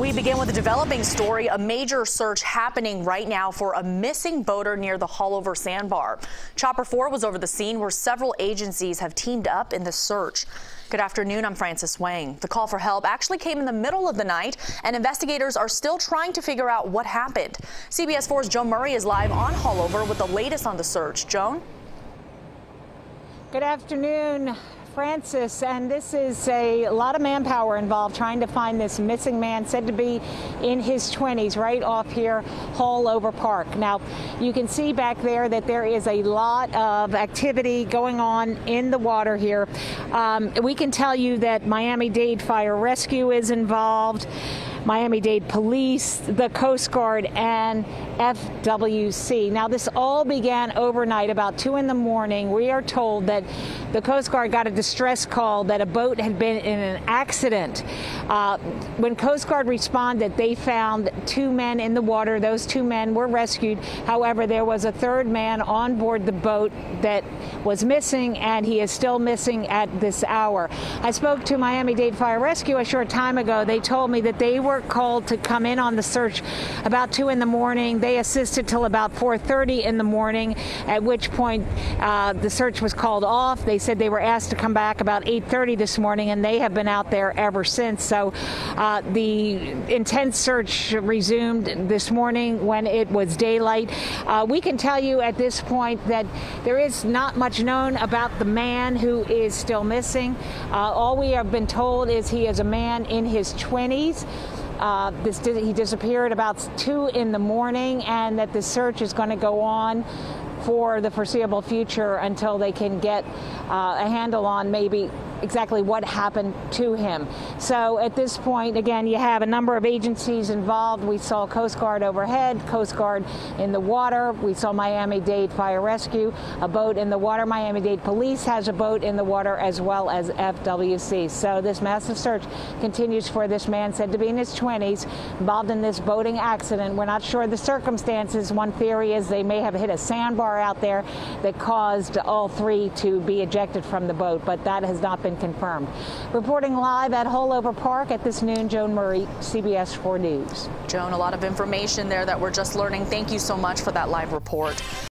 We begin with a developing story, a major search happening right now for a missing boater near the Haulover Sandbar. Chopper 4 was over the scene where several agencies have teamed up in the search. Good afternoon, I'm Frances Wang. The call for help actually came in the middle of the night, and investigators are still trying to figure out what happened. CBS 4's Joan Murray is live on Haulover with the latest on the search. Joan? Good afternoon. Frances, and this is a lot of manpower involved trying to find this missing man said to be in his 20s right off here, Haulover Park. Now, you can see back there that there is a lot of activity going on in the water here. Um, we can tell you that Miami-Dade Fire Rescue is involved. Miami-Dade Police, the Coast Guard, and FWC. Now, this all began overnight about 2 in the morning. We are told that the Coast Guard got a distress call that a boat had been in an accident. Uh, when Coast Guard responded, they found two men in the water. Those two men were rescued. However, there was a third man on board the boat that was missing, and he is still missing at this hour. I spoke to Miami-Dade Fire Rescue a short time ago. They told me that they were were called to come in on the search about 2 in the morning. They assisted till about 4.30 in the morning, at which point uh, the search was called off. They said they were asked to come back about 8.30 this morning, and they have been out there ever since. So uh, the intense search resumed this morning when it was daylight. Uh, we can tell you at this point that there is not much known about the man who is still missing. Uh, all we have been told is he is a man in his 20s. Uh, this, he disappeared about 2 in the morning and that the search is going to go on for the foreseeable future until they can get uh, a handle on maybe exactly what happened to him. So at this point, again, you have a number of agencies involved. We saw Coast Guard overhead, Coast Guard in the water. We saw Miami-Dade Fire Rescue, a boat in the water. Miami-Dade Police has a boat in the water as well as FWC. So this massive search continues for this man said to be in his 20s, involved in this boating accident. We're not sure the circumstances. One theory is they may have hit a sandbar out there that caused all three to be ejected from the boat, but that has not been been confirmed. Reporting live at Haulover Park at this noon, Joan Murray, CBS 4 News. Joan, a lot of information there that we're just learning. Thank you so much for that live report.